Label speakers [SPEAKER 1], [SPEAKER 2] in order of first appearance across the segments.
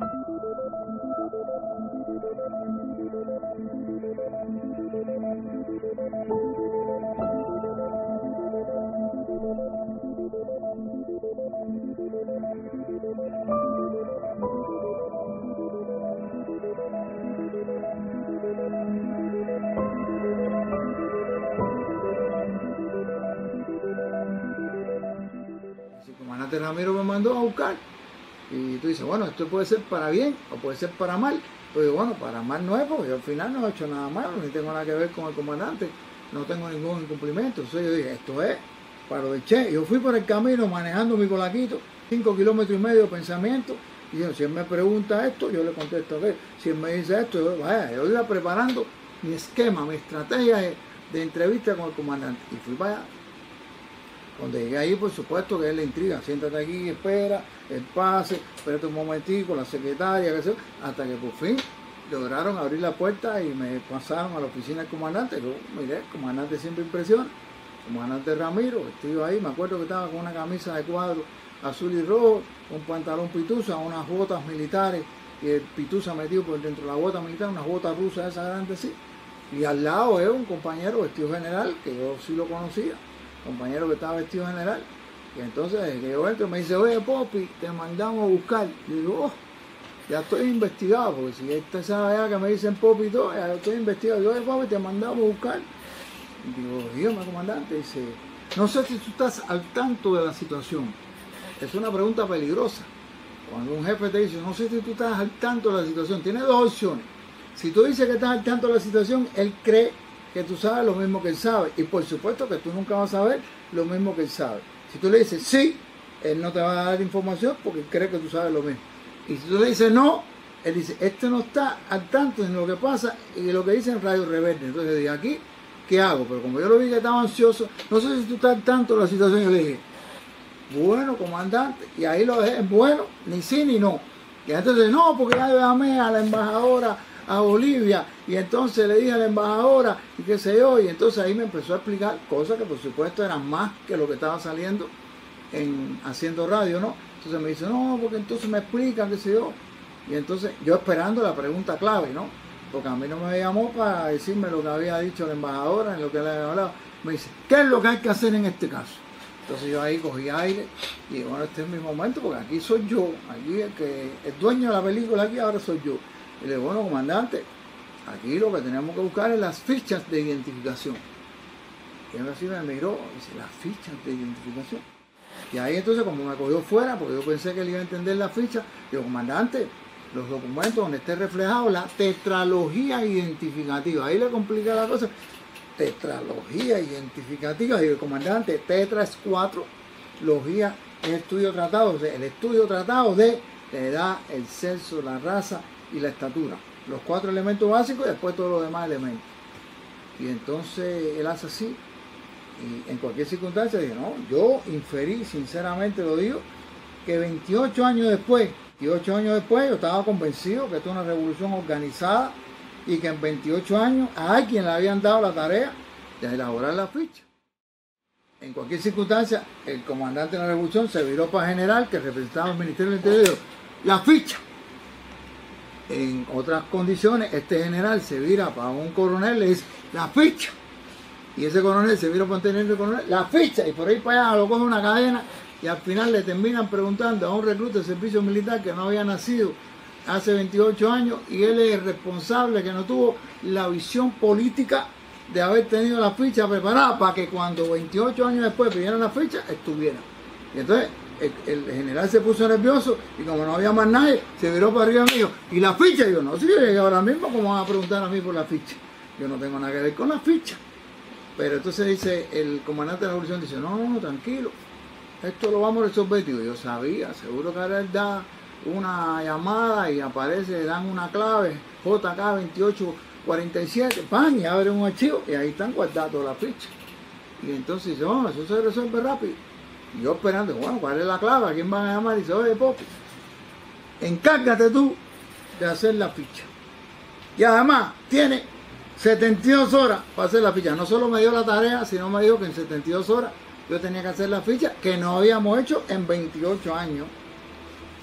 [SPEAKER 1] El comandante Ramiro me mandó a buscar. Y tú dices, bueno, esto puede ser para bien o puede ser para mal. Pues bueno, para mal no es, porque yo al final no he hecho nada malo, ni tengo nada que ver con el comandante, no tengo ningún incumplimiento. Entonces yo dije, esto es para lo de Che. Yo fui por el camino manejando mi colaquito, cinco kilómetros y medio de pensamiento. Y yo, si él me pregunta esto, yo le contesto a él. Si él me dice esto, yo, vaya, yo iba preparando mi esquema, mi estrategia de, de entrevista con el comandante. Y fui para allá. Cuando llegué ahí, por supuesto que es la intriga. Siéntate aquí, espera, el pase, espérate un momentico, la secretaria, qué sé hasta que por fin lograron abrir la puerta y me pasaron a la oficina del comandante. Yo miré, el comandante siempre impresiona. Comandante Ramiro, vestido ahí, me acuerdo que estaba con una camisa de cuadro azul y rojo, un pantalón pitusa, unas botas militares y el pitusa metido por dentro de la bota militar, unas botas rusas esas grandes así. Y al lado es un compañero vestido general, que yo sí lo conocía, compañero que estaba vestido general. Y entonces que yo entro me dice, oye Popi, te mandamos a buscar. Y digo, oh, ya estoy investigado, porque si esta sabe ya que me dicen Popi y todo, ya estoy investigado. Yo, oye Popi, te mandamos a buscar. Y digo, dígame comandante, dice, no sé si tú estás al tanto de la situación. Es una pregunta peligrosa. Cuando un jefe te dice, no sé si tú estás al tanto de la situación, tiene dos opciones. Si tú dices que estás al tanto de la situación, él cree que tú sabes lo mismo que él sabe. Y por supuesto que tú nunca vas a saber lo mismo que él sabe. Si tú le dices sí, él no te va a dar información porque cree que tú sabes lo mismo. Y si tú le dices no, él dice, este no está al tanto de lo que pasa y lo que dice en Radio Reverde. Entonces dije, aquí, ¿qué hago? Pero como yo lo vi que estaba ansioso, no sé si tú estás al tanto de la situación, yo le dije, bueno, comandante, y ahí lo dejé, bueno, ni sí ni no. Y entonces, no, porque ya llamé a la embajadora a Bolivia y entonces le dije a la embajadora y qué sé yo, y entonces ahí me empezó a explicar cosas que por supuesto eran más que lo que estaba saliendo en haciendo radio, ¿no? Entonces me dice, no, porque entonces me explica, qué sé yo. Y entonces yo esperando la pregunta clave, ¿no? Porque a mí no me llamó para decirme lo que había dicho la embajadora, en lo que le había hablado. Me dice, ¿qué es lo que hay que hacer en este caso? Entonces yo ahí cogí aire y bueno, este es mi momento porque aquí soy yo, aquí el que el dueño de la película aquí ahora soy yo. Y le digo, bueno, comandante, aquí lo que tenemos que buscar es las fichas de identificación. Y él así me miró y dice, las fichas de identificación. Y ahí entonces como me cogió fuera, porque yo pensé que él iba a entender la ficha, digo, comandante, los documentos donde esté reflejado la tetralogía identificativa. Ahí le complica la cosa. Tetralogía identificativa. Digo, comandante, tetra es cuatro, logía es estudio tratado, el estudio tratado de la edad, el sexo, la raza y la estatura. Los cuatro elementos básicos y después todos los demás elementos. Y entonces él hace así. Y en cualquier circunstancia dije, no, yo inferí, sinceramente lo digo, que 28 años después, 28 años después, yo estaba convencido que esto es una revolución organizada y que en 28 años a quien le habían dado la tarea de elaborar la ficha. En cualquier circunstancia, el comandante de la revolución se viró para general que representaba al Ministerio del Interior. La ficha. En otras condiciones, este general se vira para un coronel le dice, la ficha. Y ese coronel se vira para un teniente coronel, la ficha. Y por ahí para allá lo coge una cadena y al final le terminan preguntando a un recluta de servicio militar que no había nacido hace 28 años y él es el responsable que no tuvo la visión política de haber tenido la ficha preparada para que cuando 28 años después pidieran la ficha estuviera. Entonces el, general se puso nervioso y como no había más nadie, se viró para arriba mío. ¿Y la ficha? Yo no, sí, ahora mismo como van a preguntar a mí por la ficha. Yo no tengo nada que ver con la ficha. Pero entonces dice, el comandante de la revolución dice, no, no, tranquilo, esto lo vamos a resolver. Digo, yo sabía, seguro que ahora él da una llamada y aparece, dan una clave, JK2847, pan, y abre un archivo y ahí están guardados las fichas. Y entonces dice, oh, eso se resuelve rápido. Yo esperando, bueno, ¿cuál es la clave? ¿A quién van a llamar? Y dice, oye, Popi, encárgate tú de hacer la ficha. Y además, tiene 72 horas para hacer la ficha. No solo me dio la tarea, sino me dijo que en 72 horas yo tenía que hacer la ficha que no habíamos hecho en 28 años.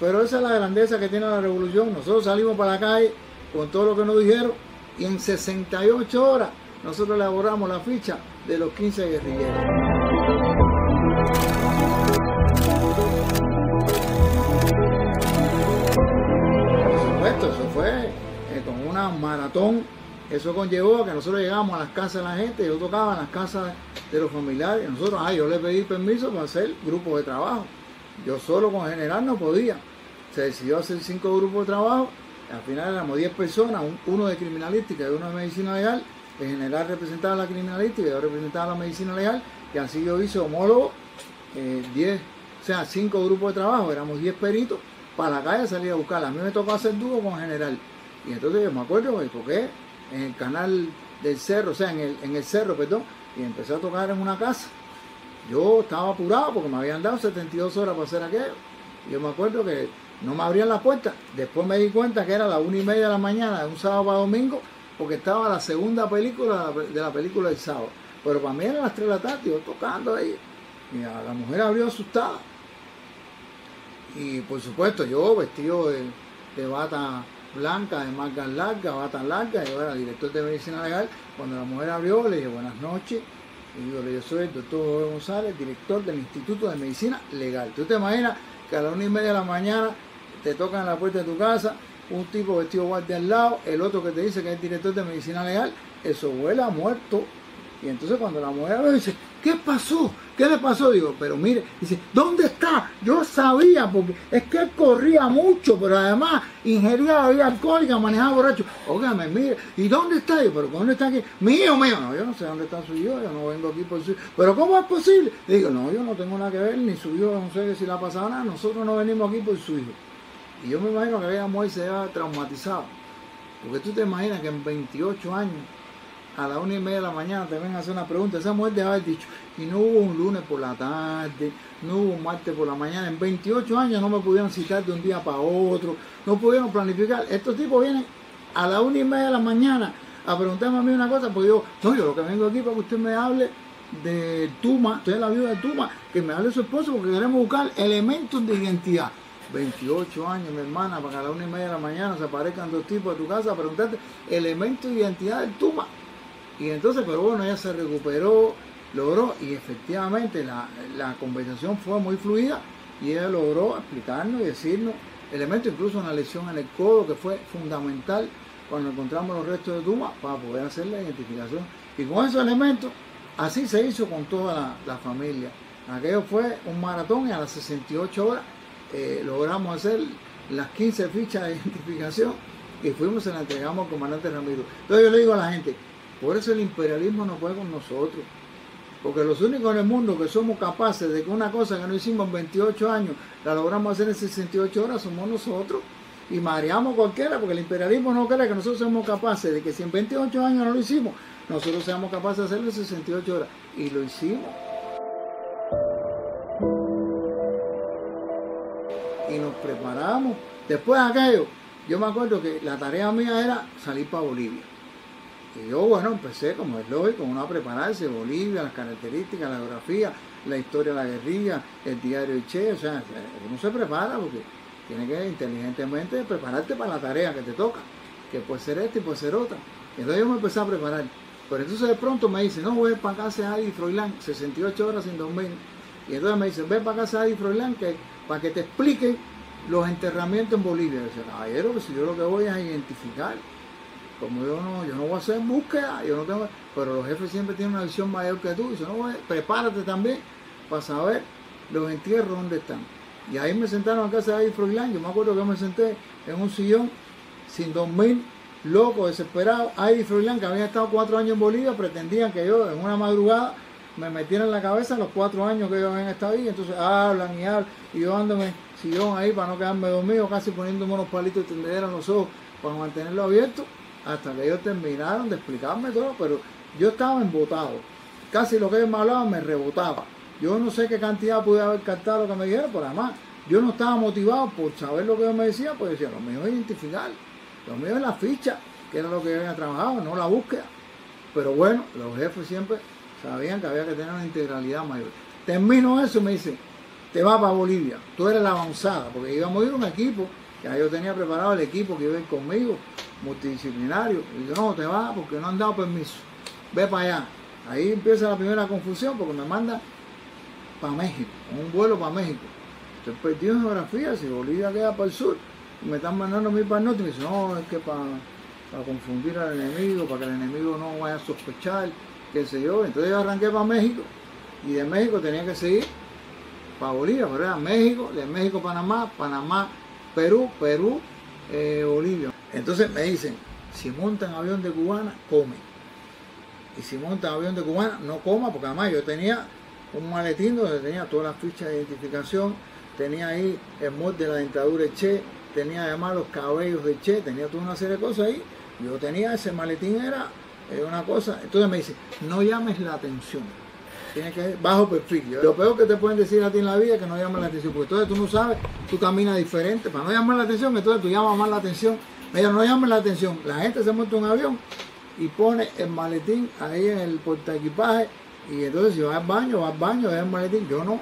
[SPEAKER 1] Pero esa es la grandeza que tiene la revolución. Nosotros salimos para la calle con todo lo que nos dijeron y en 68 horas nosotros elaboramos la ficha de los 15 guerrilleros. Maratón. Eso conllevó a que nosotros llegamos a las casas de la gente, yo tocaba en las casas de los familiares. Nosotros, ah, yo le pedí permiso para hacer grupos de trabajo. Yo solo con general no podía. Se decidió hacer cinco grupos de trabajo. Al final éramos 10 personas, uno de criminalística y uno de medicina legal. El general representaba la criminalística yo representaba la medicina legal. Y así yo hice homólogo, 10, eh, o sea, cinco grupos de trabajo, éramos 10 peritos. Para la calle salía a buscar. A mí me tocó hacer dúo con general. Y entonces yo me acuerdo que toqué en el canal del cerro, o sea, en el, en el cerro, perdón, y empecé a tocar en una casa yo estaba apurado porque me habían dado 72 horas para hacer aquello. Yo me acuerdo que no me abrían la puerta. Después me di cuenta que era la una y media de la mañana de un sábado para domingo porque estaba la segunda película de la película del sábado. Pero para mí eran las 3 de la tarde, yo tocando ahí. Y la mujer abrió asustada. Y por supuesto yo vestido de, bata blanca, de marcas largas, bata larga, yo era director de medicina legal. Cuando la mujer abrió, le dije buenas noches y digo, yo soy el doctor González, director del Instituto de Medicina Legal. ¿Tú te imaginas que a las una y media de la mañana te tocan la puerta de tu casa, un tipo vestido guardia al lado, el otro que te dice que es director de Medicina Legal? Eso huele a muerto. Y entonces cuando la mujer ve, dice, ¿qué pasó? ¿Qué le pasó? Digo, pero mire, dice, ¿dónde está? Yo sabía, porque es que él corría mucho, pero además ingería bebida alcohólica, manejaba borracho. Óigame, mire, ¿y dónde está? Digo, pero ¿dónde está aquí? Mío, mío. No, yo no sé dónde está su hijo, yo no vengo aquí por su hijo. Pero ¿cómo es posible? Digo, no, yo no tengo nada que ver, ni su hijo, no sé si le ha pasado nada, nosotros no venimos aquí por su hijo. Y yo me imagino que aquella mujer se había traumatizado. Porque tú te imaginas que en 28 años a la una y media de la mañana te ven a hacer una pregunta. Esa mujer te haber dicho, y no hubo un lunes por la tarde, no hubo un martes por la mañana. En 28 años no me pudieron citar de un día para otro, no pudieron planificar. Estos tipos vienen a la una y media de la mañana a preguntarme a mí una cosa, pues yo, no, yo lo que vengo aquí para que usted me hable de Tuma, usted es la viuda de Tuma, que me hable su esposo porque queremos buscar elementos de identidad. 28 años, mi hermana, para que a la una y media de la mañana se aparezcan dos tipos a tu casa a preguntarte elementos de identidad del Tuma. Y entonces, pero bueno, ella se recuperó, logró, y efectivamente la, conversación fue muy fluida y ella logró explicarnos y decirnos elementos, incluso una lesión en el codo que fue fundamental cuando encontramos los restos de Duma para poder hacer la identificación. Y con esos elementos, así se hizo con toda la, familia. Aquello fue un maratón y a las 68 horas eh, logramos hacer las 15 fichas de identificación y fuimos y la entregamos al comandante Ramiro. Entonces yo le digo a la gente, por eso el imperialismo no puede con nosotros. Porque los únicos en el mundo que somos capaces de que una cosa que no hicimos en 28 años la logramos hacer en 68 horas somos nosotros. Y mareamos cualquiera porque el imperialismo no cree que nosotros somos capaces de que si en 28 años no lo hicimos, nosotros seamos capaces de hacerlo en 68 horas. Y lo hicimos. Y nos preparamos. Después de aquello, yo me acuerdo que la tarea mía era salir para Bolivia. Y yo, bueno, empecé, como es lógico, uno a prepararse, Bolivia, las características, la geografía, la historia de la guerrilla, el diario Che, o sea, uno se prepara porque tiene que inteligentemente prepararte para la tarea que te toca, que puede ser esta y puede ser otra. Entonces yo me empecé a preparar. Pero entonces de pronto me dice, no, voy para casa de Adi Froilán, 68 horas sin dormir. Y entonces me dice, ve para casa de Adi Froilán que, para que te expliquen los enterramientos en Bolivia. Y yo caballero, que si yo lo que voy es a identificar como yo no, yo no voy a hacer búsqueda, yo no tengo, pero los jefes siempre tienen una visión mayor que tú, y no voy, prepárate también para saber los entierros dónde están. Y ahí me sentaron en casa de David Froilán, yo me acuerdo que me senté en un sillón sin dormir, loco, desesperado. Ahí Froilán, que había estado cuatro años en Bolivia, pretendían que yo en una madrugada me metiera en la cabeza los cuatro años que ellos habían estado ahí, entonces hablan y hablan, y yo ándome sillón ahí para no quedarme dormido, casi poniéndome unos palitos de tendedera en los ojos para mantenerlo abierto hasta que ellos terminaron de explicarme todo, pero yo estaba embotado. Casi lo que ellos me hablaban me rebotaba. Yo no sé qué cantidad pude haber captado lo que me dijeron, pero además yo no estaba motivado por saber lo que ellos me decían, porque decía, lo mío es identificar, lo mío es la ficha, que era lo que yo había trabajado, no la búsqueda. Pero bueno, los jefes siempre sabían que había que tener una integralidad mayor. Termino eso y me dicen, te vas para Bolivia, tú eres la avanzada, porque íbamos a ir un equipo, ya yo tenía preparado el equipo que iba conmigo, multidisciplinario, y yo no, te vas porque no han dado permiso, ve para allá. Ahí empieza la primera confusión porque me manda para México, un vuelo para México. Estoy perdido en geografía, si Bolivia queda para el sur, y me están mandando a mí para el norte, y me dicen, no, es que para, para confundir al enemigo, para que el enemigo no vaya a sospechar, qué sé yo. Entonces yo arranqué para México, y de México tenía que seguir para Bolivia, pero era México, de México Panamá, Panamá, Perú, Perú, eh, Bolivia. Entonces me dicen, si montan avión de cubana, come. Y si montan avión de cubana, no coma, porque además yo tenía un maletín donde tenía todas las fichas de identificación, tenía ahí el molde de la dentadura de Che, tenía además los cabellos de Che, tenía toda una serie de cosas ahí. Yo tenía ese maletín, era una cosa. Entonces me dice, no llames la atención tiene que bajo perfil. Lo peor que te pueden decir a ti en la vida es que no llaman la atención, porque entonces tú no sabes, tú caminas diferente. Para no llamar la atención, entonces tú llamas más la atención. Ellos no llaman la atención. La gente se monta un avión y pone el maletín ahí en el portaequipaje. Y entonces si va al baño, va al baño, ve el maletín. Yo no.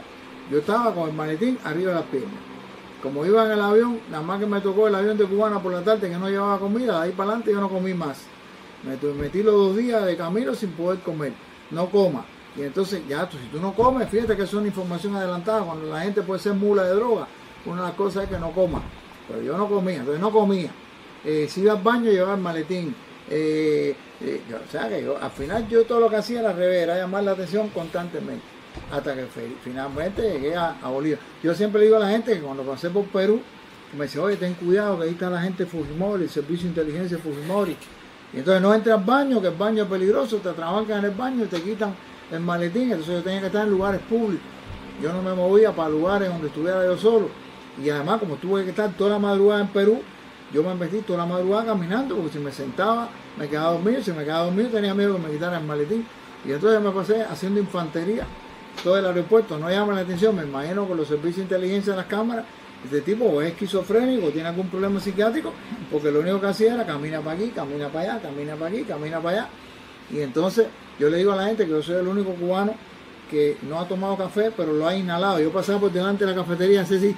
[SPEAKER 1] Yo estaba con el maletín arriba de las piernas. Como iba en el avión, nada más que me tocó el avión de Cubana por la tarde que no llevaba comida, ahí para adelante yo no comí más. Me metí los dos días de camino sin poder comer. No coma y entonces ya, tú, si tú no comes, fíjate que es una información adelantada, cuando la gente puede ser mula de droga, una de las cosas es que no coma. Pero yo no comía, entonces no comía. Eh, si iba al baño, llevaba el maletín. Eh, eh, o sea que yo, al final yo todo lo que hacía era al revés, era llamar la atención constantemente. Hasta que finalmente llegué a, Bolivia. Yo siempre digo a la gente que cuando pasé por Perú, me dice, oye, ten cuidado que ahí está la gente Fujimori, el servicio de inteligencia Fujimori. Y entonces no entres al baño, que el baño es peligroso, te trabancan en el baño y te quitan el maletín, entonces yo tenía que estar en lugares públicos. Yo no me movía para lugares donde estuviera yo solo. Y además, como tuve que estar toda la madrugada en Perú, yo me metí toda la madrugada caminando, porque si me sentaba, me quedaba dormido, si me quedaba dormido tenía miedo que me quitaran el maletín. Y entonces me pasé haciendo infantería todo el aeropuerto, no llama la atención, me imagino con los servicios de inteligencia de las cámaras, este tipo es esquizofrénico, tiene algún problema psiquiátrico, porque lo único que hacía era camina para aquí, camina para allá, camina para aquí, camina para allá. Y entonces yo le digo a la gente que yo soy el único cubano que no ha tomado café, pero lo ha inhalado. Yo pasaba por delante de la cafetería, así, así,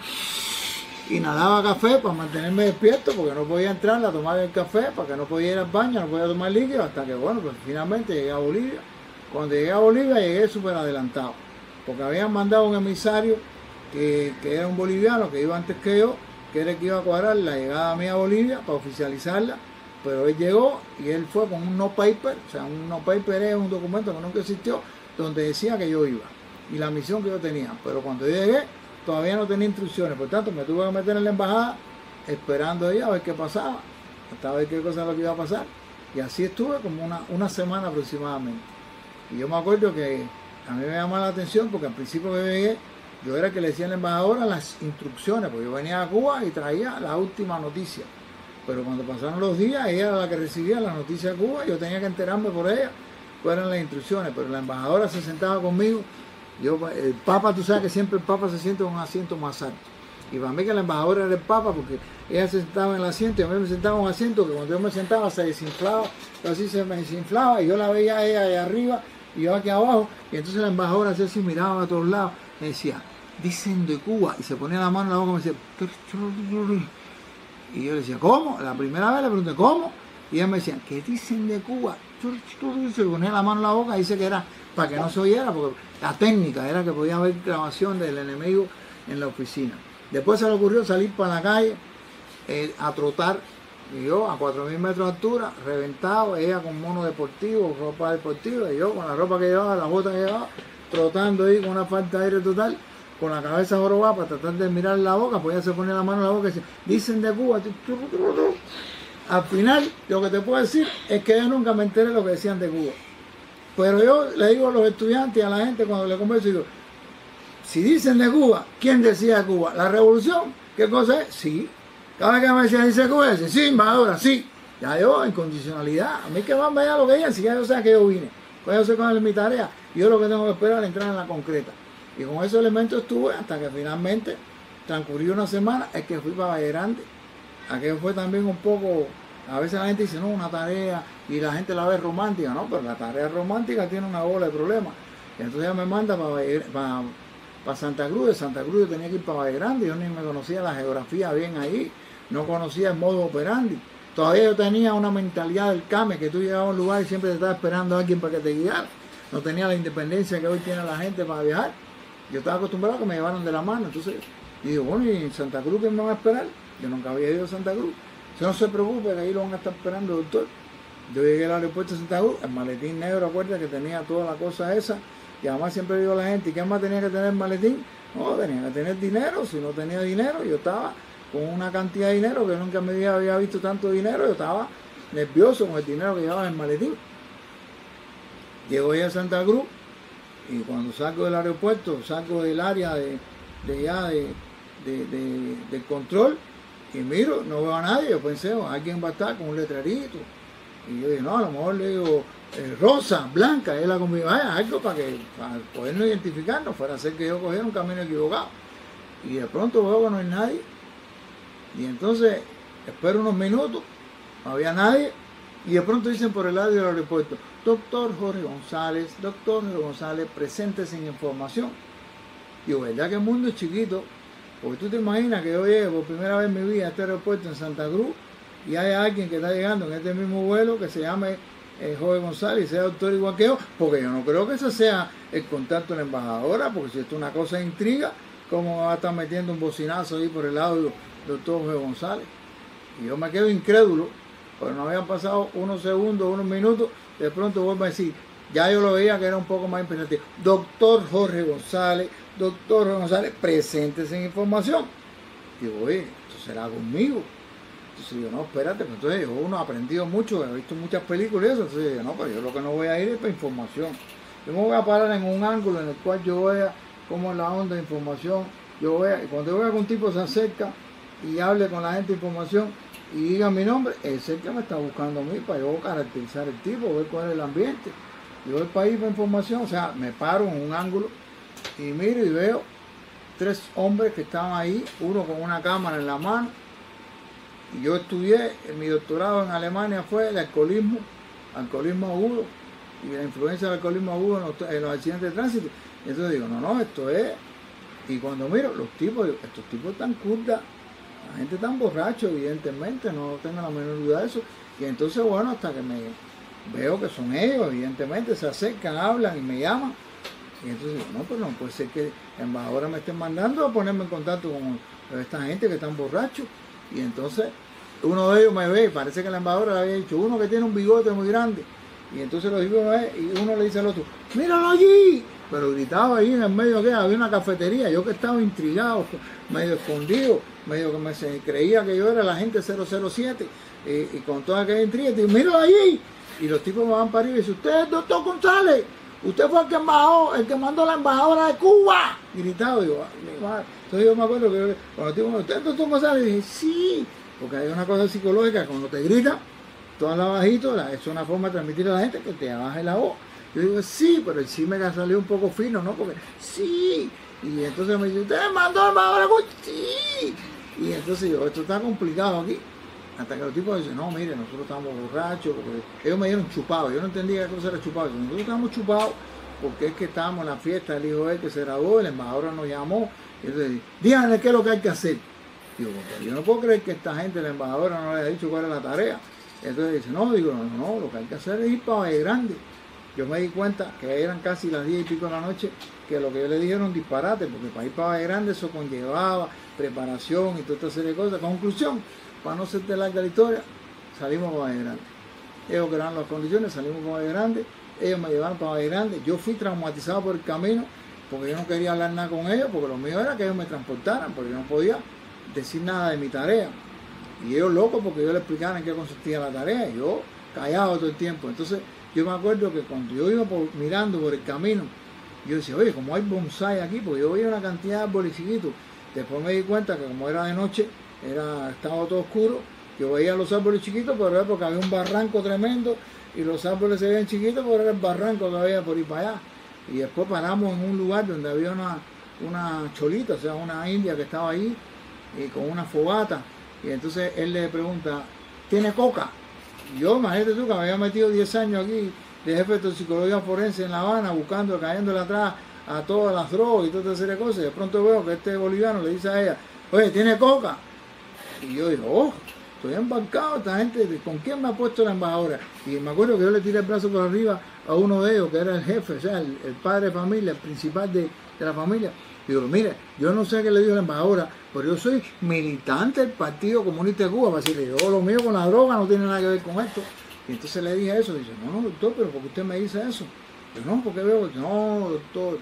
[SPEAKER 1] inhalaba café para mantenerme despierto, porque no podía entrar a tomar el café, para que no podía ir al baño, no podía tomar líquido, hasta que, bueno, pues finalmente llegué a Bolivia. Cuando llegué a Bolivia llegué súper adelantado, porque habían mandado un emisario que, que, era un boliviano, que iba antes que yo, que era el que iba a cuadrar la llegada mía a Bolivia para oficializarla pero él llegó y él fue con un no paper, o sea, un no paper es un documento que nunca existió, donde decía que yo iba y la misión que yo tenía. Pero cuando llegué, todavía no tenía instrucciones, por tanto me tuve que meter en la embajada esperando ahí a ver qué pasaba, hasta ver qué cosa lo que iba a pasar. Y así estuve como una, una semana aproximadamente. Y yo me acuerdo que a mí me llamaba la atención porque al principio que llegué, yo era que le decía a la embajadora las instrucciones, porque yo venía a Cuba y traía la última noticia. Pero cuando pasaron los días, ella era la que recibía la noticia de Cuba, yo tenía que enterarme por ella eran las instrucciones, pero la embajadora se sentaba conmigo, yo, el Papa, tú sabes que siempre el Papa se siente en un asiento más alto. Y para mí que la embajadora era el Papa, porque ella se sentaba en el asiento y a mí me sentaba en un asiento que cuando yo me sentaba se desinflaba, así se me desinflaba y yo la veía ella ahí arriba y yo aquí abajo. Y entonces la embajadora así, así miraba a todos lados, me decía, dicen de Cuba, y se ponía la mano en la boca y me decía, y yo le decía, ¿cómo? La primera vez le pregunté, ¿cómo? Y ella me decía, ¿qué dicen de Cuba? Se ponía la mano en la boca y dice que era para que no se oyera, porque la técnica era que podía haber grabación del enemigo en la oficina. Después se le ocurrió salir para la calle eh, a trotar, y yo a 4.000 metros de altura, reventado, ella con mono deportivo, ropa deportiva, y yo con la ropa que llevaba, la bota que llevaba, trotando ahí con una falta de aire total con la cabeza jorobada para tratar de mirar la boca, pues ya se pone la mano en la boca y dice, dicen de Cuba. Al final, lo que te puedo decir es que yo nunca me enteré de lo que decían de Cuba. Pero yo le digo a los estudiantes y a la gente cuando le converso, digo, si dicen de Cuba, ¿quién decía de Cuba? ¿La revolución? ¿Qué cosa es? Sí. Cada vez que me decían, dice Cuba, dice, sí, embajadora, sí. Ya yo, en condicionalidad. A mí que me da lo que digan, si ya yo sé que yo vine. Pues yo sé cuál es mi tarea. Yo lo que tengo que esperar es entrar en la concreta. Y con esos elementos estuve hasta que finalmente transcurrió una semana, es que fui para Valle Grande. Aquello fue también un poco, a veces la gente dice, no, una tarea, y la gente la ve romántica, no, pero la tarea romántica tiene una bola de problemas. Entonces ella me manda para, para Santa Cruz, de Santa Cruz yo tenía que ir para Valle Grande, yo ni me conocía la geografía bien ahí, no conocía el modo operandi. Todavía yo tenía una mentalidad del CAME, que tú llegabas a un lugar y siempre te estaba esperando a alguien para que te guiara. No tenía la independencia que hoy tiene la gente para viajar. Yo estaba acostumbrado a que me llevaran de la mano. Entonces, y digo, bueno, ¿y en Santa Cruz quién me va a esperar? Yo nunca había ido a Santa Cruz. Si no se preocupe, ahí lo van a estar esperando, doctor. Yo llegué al aeropuerto de Santa Cruz, el maletín negro, acuerda que tenía toda la cosa esa. Y además siempre digo a la gente, ¿y qué más tenía que tener el maletín? No, tenía que tener dinero. Si no tenía dinero, yo estaba con una cantidad de dinero que nunca me había visto tanto dinero. Yo estaba nervioso con el dinero que llevaba en el maletín. Llego ahí a Santa Cruz y cuando salgo del aeropuerto, salgo del área de, de ya de, del control y miro, no veo a nadie. Yo pensé, oh, alguien va a estar con un letrerito. Y yo dije, no, a lo mejor le digo, eh, rosa, blanca, es la conmigo, algo para que para podernos identificarnos, fuera a ser que yo cogiera un camino equivocado. Y de pronto veo que no hay nadie. Y entonces espero unos minutos, no había nadie. Y de pronto dicen por el lado del aeropuerto, doctor Jorge González, doctor Jorge González, presente sin información. Digo, ¿verdad que el mundo es chiquito? Porque tú te imaginas que yo llegue por primera vez en mi vida a este aeropuerto en Santa Cruz y hay alguien que está llegando en este mismo vuelo que se llame eh, Jorge González y sea doctor igual que yo, porque yo no creo que ese sea el contacto de la embajadora, porque si esto es una cosa de intriga, ¿cómo va a estar metiendo un bocinazo ahí por el lado del doctor Jorge González? Y yo me quedo incrédulo, pero no habían pasado unos segundos, unos minutos, de pronto vuelvo a decir, ya yo lo veía que era un poco más imperativo. Doctor Jorge González, doctor González, presente esa información. Digo, oye, esto será conmigo. Entonces yo, no, espérate, pues entonces yo uno ha aprendido mucho, he visto muchas películas y eso, entonces yo, no, pero yo lo que no voy a ir es para información. Yo me voy a parar en un ángulo en el cual yo vea cómo es la onda de información, yo vea, y cuando yo vea que un tipo se acerca y hable con la gente de información, y diga mi nombre, es el que me está buscando a mí para yo caracterizar el tipo, ver cuál es el ambiente. Yo para ir para información, o sea, me paro en un ángulo y miro y veo tres hombres que estaban ahí, uno con una cámara en la mano. Y yo estudié, mi doctorado en Alemania fue el alcoholismo, alcoholismo agudo y la influencia del alcoholismo agudo en los, en los accidentes de tránsito. Entonces digo, no, no, esto es. Y cuando miro, los tipos, estos tipos están curdas la gente tan borracho, evidentemente, no tengo la menor duda de eso. Y entonces, bueno, hasta que me veo que son ellos, evidentemente, se acercan, hablan y me llaman. Y entonces no, pues no puede ser que embajadora me estén mandando a ponerme en contacto con esta gente que están borrachos. Y entonces uno de ellos me ve, parece que la embajadora le había dicho, uno que tiene un bigote muy grande. Y entonces lo digo, y uno le dice al otro, míralo allí, pero gritaba ahí en el medio que había una cafetería, yo que estaba intrigado, medio escondido, medio que me creía que yo era la gente 007, y, con toda aquella intriga, digo, míralo allí, y los tipos me van para arriba y dicen, usted es doctor González, usted fue el que embajó, el que mandó la embajadora de Cuba, gritado, digo, entonces yo me acuerdo que cuando digo, ¿usted es doctor González? dije, sí, porque hay una cosa psicológica, cuando te grita, todo la bajito, es una forma de transmitir a la gente que te baje la voz. Yo digo, sí, pero el sí me salió un poco fino, ¿no? Porque, sí. Y entonces me dice, ¿usted mandó el embajador? Sí. Y entonces yo, esto está complicado aquí. Hasta que los tipos dicen, no, mire, nosotros estamos borrachos, porque ellos me dieron chupado. Yo no entendía qué cosa era chupado. Nosotros estamos chupados porque es que estábamos en la fiesta del hijo de él que se graduó, el embajador nos llamó. Y entonces, díganle qué es lo que hay que hacer. Digo, yo no puedo creer que esta gente, la embajadora, no le haya dicho cuál es la tarea. Entonces dice, no, digo, no, no, lo que hay que hacer es ir para Valle Grande. Yo me di cuenta que eran casi las 10 y pico de la noche, que lo que yo le dije era un disparate, porque para ir para Grande eso conllevaba preparación y toda esta serie de cosas. Conclusión, para no ser de larga la historia, salimos para Valle Grande. Ellos crearon las condiciones, salimos para Valle Grande, ellos me llevaron para Valle Grande, yo fui traumatizado por el camino, porque yo no quería hablar nada con ellos, porque lo mío era que ellos me transportaran, porque yo no podía decir nada de mi tarea. Y ellos locos porque yo les explicaba en qué consistía la tarea, y yo callado todo el tiempo. Entonces, yo me acuerdo que cuando yo iba mirando por el camino, yo decía, oye, como hay bonsai aquí, porque yo veía una cantidad de árboles chiquitos. Después me di cuenta que como era de noche, era, estaba todo oscuro, yo veía los árboles chiquitos, pero era porque había un barranco tremendo y los árboles se veían chiquitos, pero era el barranco que había por ir para allá. Y después paramos en un lugar donde había una, una cholita, o sea, una india que estaba ahí y con una fogata. Y entonces él le pregunta, ¿tiene coca? Yo, imagínate tú, que me había metido 10 años aquí de jefe de psicología forense en La Habana, buscando, cayéndole atrás a todas las drogas y toda esa serie de cosas. Y de pronto veo que este boliviano le dice a ella, oye, ¿tiene coca? Y yo digo, oh, estoy embarcado, esta gente, ¿con quién me ha puesto la embajadora? Y me acuerdo que yo le tiré el brazo por arriba a uno de ellos, que era el jefe, o sea, el, padre de familia, el principal de, la familia. Y digo, mire, yo no sé qué le dijo la embajadora, pero yo soy militante del Partido Comunista de Cuba, para decirle, yo lo mío con la droga no tiene nada que ver con esto. Y entonces le dije eso, dice, no, no, doctor, pero ¿por qué usted me dice eso? Yo no, porque veo, no, doctor,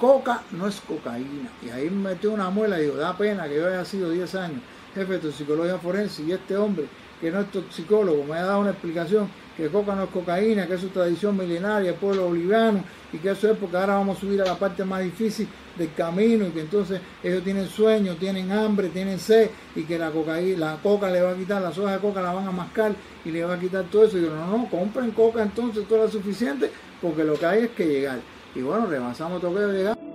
[SPEAKER 1] coca no es cocaína. Y ahí me metió una muela y digo, da pena que yo haya sido 10 años jefe de toxicología forense y este hombre, que no es toxicólogo, me ha dado una explicación que coca no es cocaína, que es su tradición milenaria, el pueblo boliviano, y que eso es porque ahora vamos a subir a la parte más difícil del camino, y que entonces ellos tienen sueño, tienen hambre, tienen sed, y que la cocaína, la coca le va a quitar, las hojas de coca la van a mascar y le va a quitar todo eso. Y yo, no, no, compren coca entonces, todo lo suficiente, porque lo que hay es que llegar. Y bueno, rebasamos todo que llegar.